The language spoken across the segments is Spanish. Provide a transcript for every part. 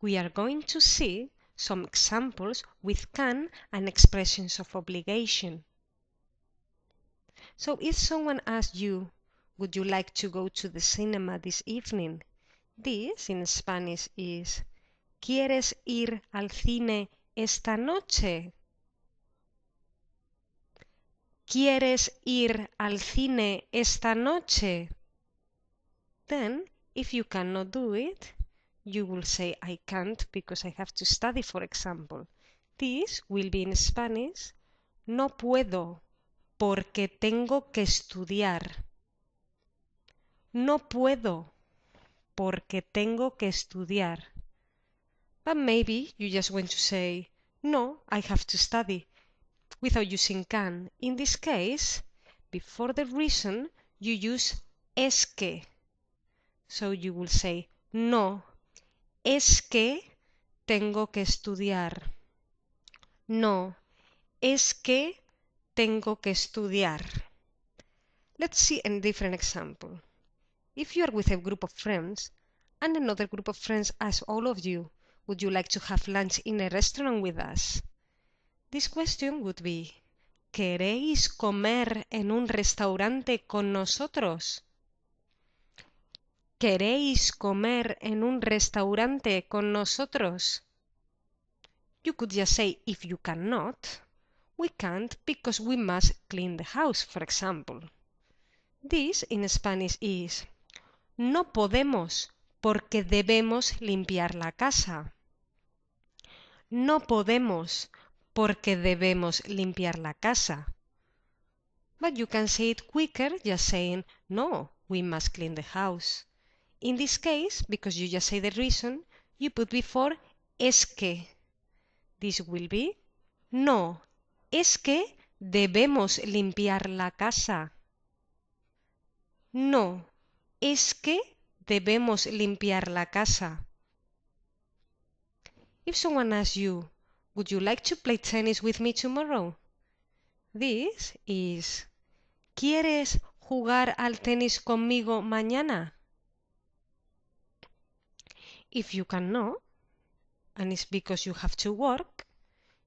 we are going to see some examples with can and expressions of obligation. So if someone asks you, would you like to go to the cinema this evening? This in Spanish is ¿Quieres ir al cine esta noche? ¿Quieres ir al cine esta noche? Then, if you cannot do it, you will say I can't because I have to study, for example. This will be in Spanish no puedo porque tengo que estudiar. No puedo porque tengo que estudiar. But maybe you just want to say, no, I have to study, without using can. In this case, before the reason, you use es que. So you will say, no, es que tengo que estudiar. No, es que tengo que estudiar. Let's see a different example. If you are with a group of friends and another group of friends asks all of you, would you like to have lunch in a restaurant with us? This question would be, ¿queréis comer en un restaurante con nosotros? ¿Queréis comer en un restaurante con nosotros? You could just say if you cannot. We can't because we must clean the house, for example. This in Spanish is no podemos porque debemos limpiar la casa. No podemos porque debemos limpiar la casa. But you can say it quicker just saying no, we must clean the house. In this case, because you just say the reason, you put before es que. This will be no, es que debemos limpiar la casa. No, es que debemos limpiar la casa. If someone asks you, would you like to play tennis with me tomorrow? This is, ¿quieres jugar al tenis conmigo mañana? If you can cannot, and it's because you have to work,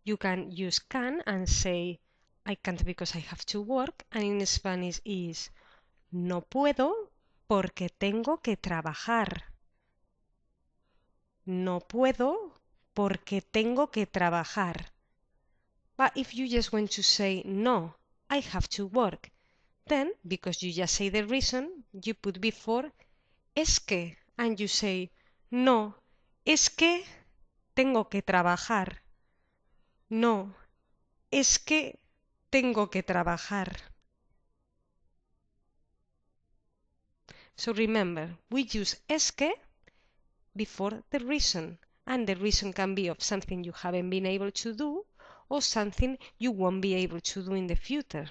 you can use can and say I can't because I have to work and in Spanish is no puedo porque tengo que trabajar. No puedo porque tengo que trabajar. But if you just want to say no, I have to work, then because you just say the reason, you put before es que and you say no, es que tengo que trabajar. No, es que tengo que trabajar. So remember, we use es que before the reason, and the reason can be of something you haven't been able to do or something you won't be able to do in the future.